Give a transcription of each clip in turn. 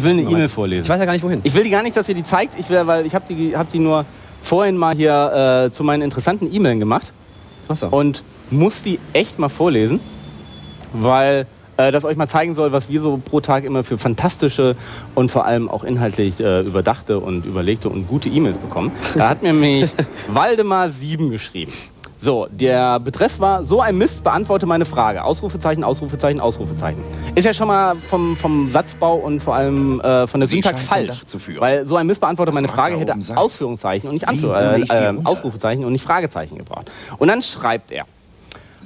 Ich will eine E-Mail vorlesen. Ich weiß ja gar nicht, wohin. Ich will die gar nicht, dass ihr die zeigt, ich will, weil ich habe die, hab die nur vorhin mal hier äh, zu meinen interessanten E-Mailen gemacht Achso. und muss die echt mal vorlesen, weil äh, das euch mal zeigen soll, was wir so pro Tag immer für fantastische und vor allem auch inhaltlich äh, überdachte und überlegte und gute E-Mails bekommen. Da hat mir nämlich Waldemar 7 geschrieben. So, der Betreff war, so ein Mist, beantworte meine Frage. Ausrufezeichen, Ausrufezeichen, Ausrufezeichen. Ist ja schon mal vom, vom Satzbau und vor allem äh, von der Sie Syntax falsch. Zu führen. Weil so ein Mist beantworte meine Frage hätte? Ausführungszeichen und nicht Anführ äh, äh? Ausrufezeichen und nicht Fragezeichen gebraucht. Und dann schreibt er.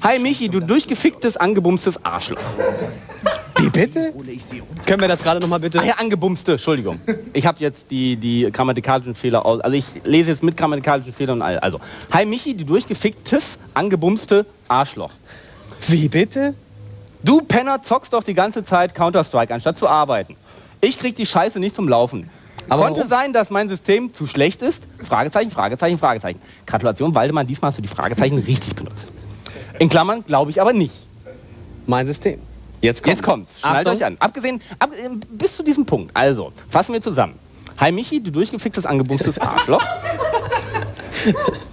Hi Michi, du durchgeficktes, angebumstes Arschloch. Wie bitte? Können wir das gerade nochmal bitte? Ach ja, angebumste, Entschuldigung. Ich habe jetzt die, die grammatikalischen Fehler aus. Also ich lese jetzt mit grammatikalischen Fehlern und all. Also, hi Michi, du durchgeficktes, angebumste Arschloch. Wie bitte? Du Penner zockst doch die ganze Zeit Counter-Strike, anstatt zu arbeiten. Ich krieg die Scheiße nicht zum Laufen. Aber Konnte warum? sein, dass mein System zu schlecht ist? Fragezeichen, Fragezeichen, Fragezeichen. Gratulation, Waldemar, diesmal hast du die Fragezeichen richtig benutzt. In Klammern glaube ich aber nicht. Mein System. Jetzt kommt's. Jetzt kommt's. Schnallt Achtung. euch an. Abgesehen, ab, äh, bis zu diesem Punkt. Also, fassen wir zusammen. Hi Michi, du durchgeficktes, angebumstes Arschloch.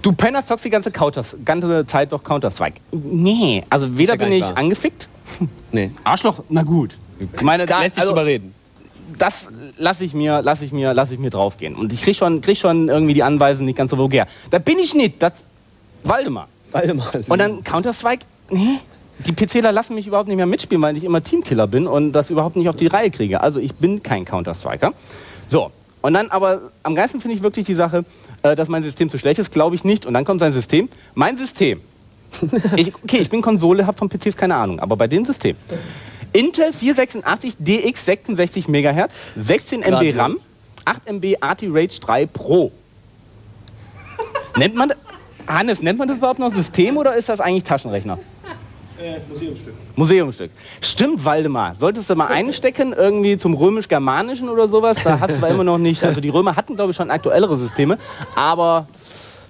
Du Penner zockst die ganze, Counters, ganze Zeit doch Counter-Strike. Nee, also weder ja bin ich wahr. angefickt. Nee. Arschloch, na gut. Ich meine, da, Lässt sich also, drüber reden. das lasse ich mir, lasse ich mir, lasse ich mir draufgehen. Und ich krieg schon, krieg schon irgendwie die Anweisung nicht ganz so vulgär. Da bin ich nicht. Das Waldemar. Warte mal. Und dann Counter-Strike, nee. Die PCler lassen mich überhaupt nicht mehr mitspielen, weil ich immer Teamkiller bin und das überhaupt nicht auf die Reihe kriege. Also ich bin kein Counter-Striker. So, und dann aber am geilsten finde ich wirklich die Sache, äh, dass mein System zu schlecht ist, glaube ich nicht. Und dann kommt sein System. Mein System. Ich, okay, ich bin Konsole, habe von PCs keine Ahnung, aber bei dem System. Intel 486 DX 66 MHz, 16 MB Grandios. RAM, 8 MB AT Rage 3 Pro. Nennt man, Hannes, nennt man das überhaupt noch System oder ist das eigentlich Taschenrechner? Museumsstück. Museumsstück. Stimmt, Waldemar. Solltest du mal einstecken, irgendwie zum römisch-germanischen oder sowas? Da hat es zwar immer noch nicht. Also die Römer hatten, glaube ich, schon aktuellere Systeme. Aber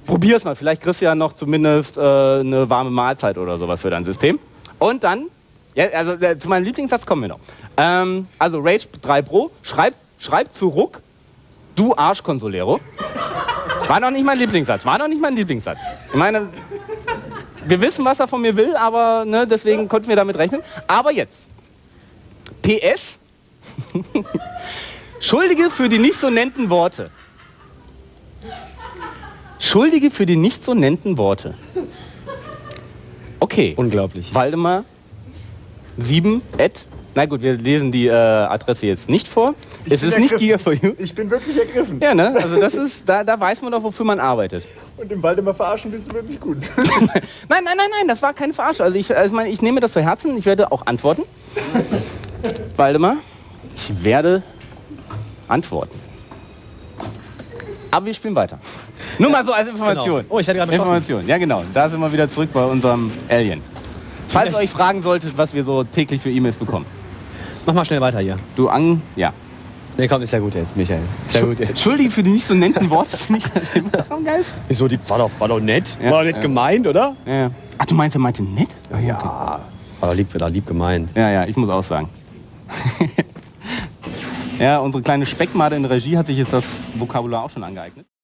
probier's mal. Vielleicht kriegst du ja noch zumindest äh, eine warme Mahlzeit oder sowas für dein System. Und dann, ja, also äh, zu meinem Lieblingssatz kommen wir noch. Ähm, also Rage 3 Pro, schreibt, schreibt zurück, du Arschkonsolero. War noch nicht mein Lieblingssatz. War noch nicht mein Lieblingssatz. Ich meine, wir wissen, was er von mir will, aber ne, deswegen konnten wir damit rechnen. Aber jetzt. PS. Schuldige für die nicht so nennten Worte. Schuldige für die nicht so nennten Worte. Okay. Unglaublich. Waldemar 7 at. Na gut, wir lesen die äh, Adresse jetzt nicht vor. es bin ist nicht Giga for You. Ich bin wirklich ergriffen. Ja, ne? Also das ist, da, da weiß man doch, wofür man arbeitet. Und im Waldemar verarschen bist du wirklich gut. Nein, nein, nein, nein, das war keine Verarsche. Also ich, also ich, meine, ich nehme das zu Herzen. Ich werde auch antworten. Waldemar, ich werde antworten. Aber wir spielen weiter. Nur mal so als Information. Genau. Oh, ich hatte gerade. Information, ja genau. Da sind wir wieder zurück bei unserem Alien. Falls ihr euch fragen solltet, was wir so täglich für E-Mails bekommen. Mach mal schnell weiter hier. Du an, ja. Nee, komm, ist ja gut jetzt, Michael. Ist ja gut jetzt. Entschuldige für die nicht so nennten Worte, finde ich immer am geilsten. Wieso, die war doch, war doch nett. Ja, war nett ja. gemeint, oder? Ja, ja. Ach, du meinst, er meinte nett? Ja, ja. War doch lieb, war doch lieb gemeint. Ja, ja, ich muss auch sagen. ja, unsere kleine Speckmade in der Regie hat sich jetzt das Vokabular auch schon angeeignet.